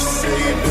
say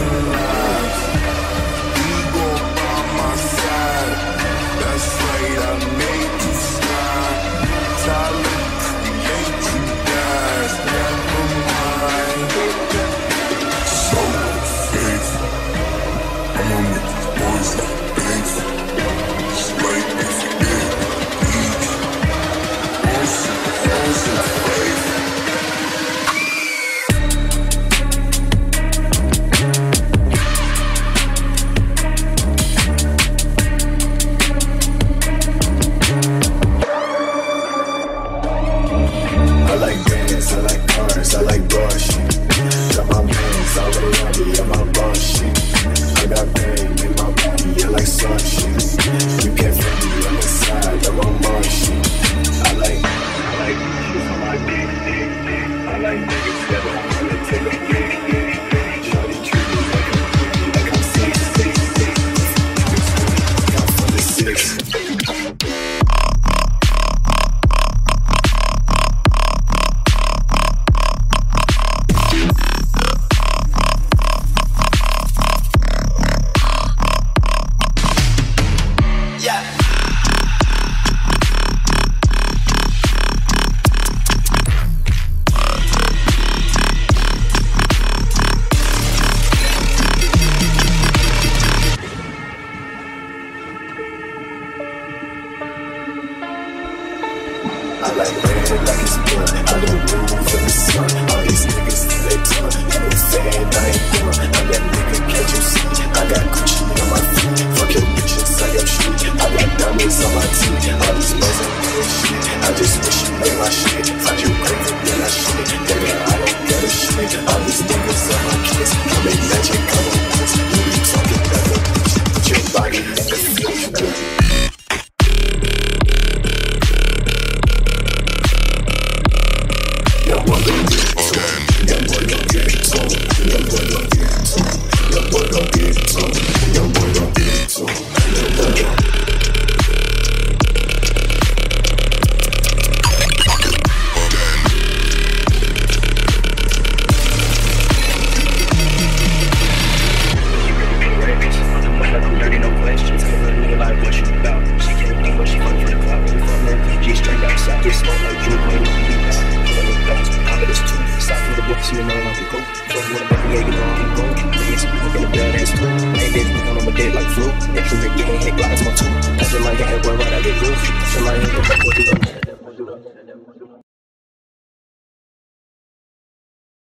Take together. I like red like it's blood. I don't move in the sun. All these niggas they done. You a fan, I ain't done. I'm that nigga, can't you? I got Gucci on my feet. Fuck your bitch inside your street. I got diamonds on my teeth. All these ain't doing shit. I just wish you made my shit. Find you crazy, books, you know I'm the cool. Fuck with a baby, yeah, you know I'm the gold. Niggas, I'm gonna bad ass too. Ain't bitch, on my dick like flu. If you make getting hit, glass my two. I just like hitting boy right out the roof. I feel like hitting boy, do that.